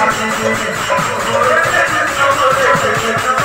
Thank you.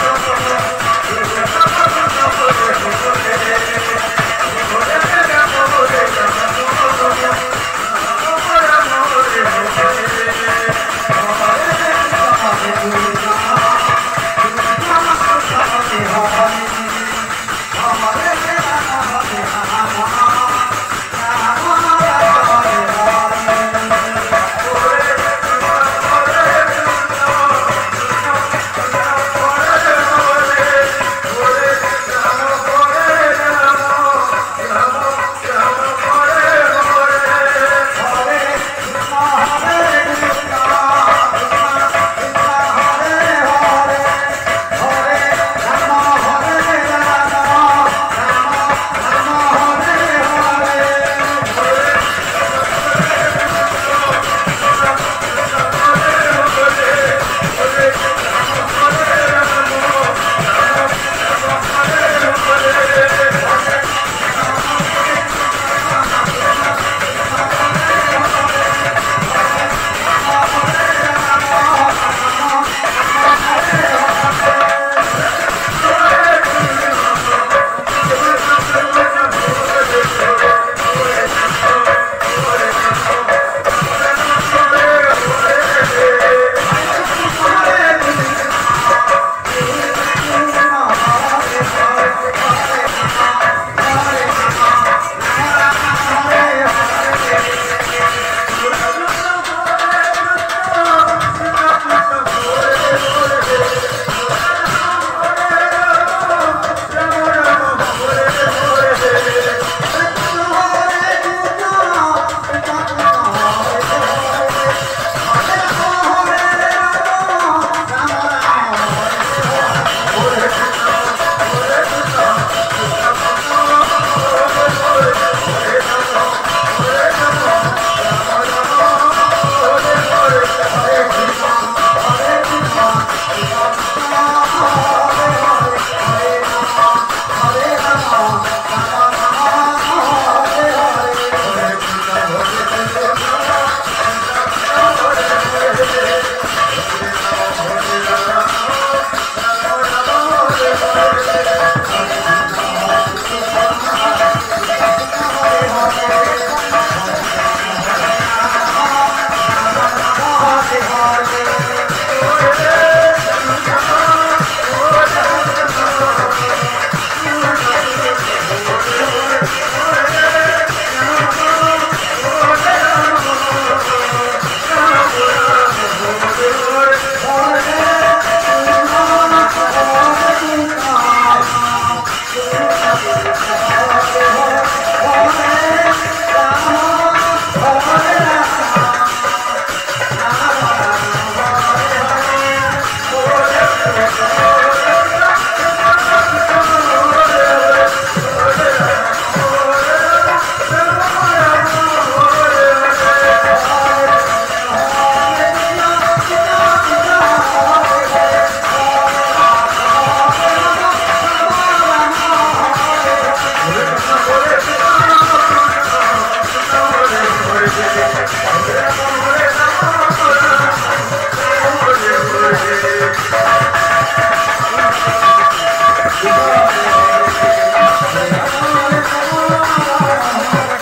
Oh.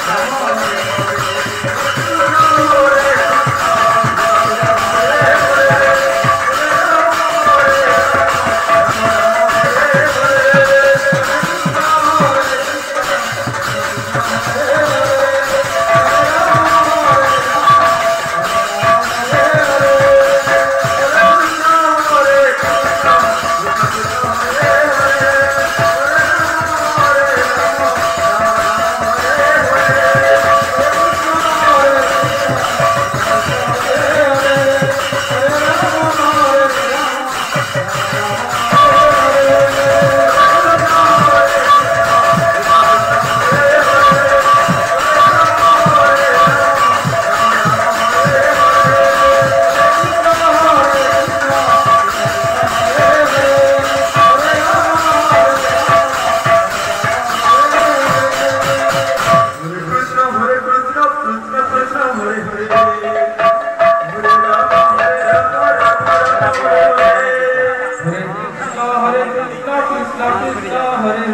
हाँ, हरे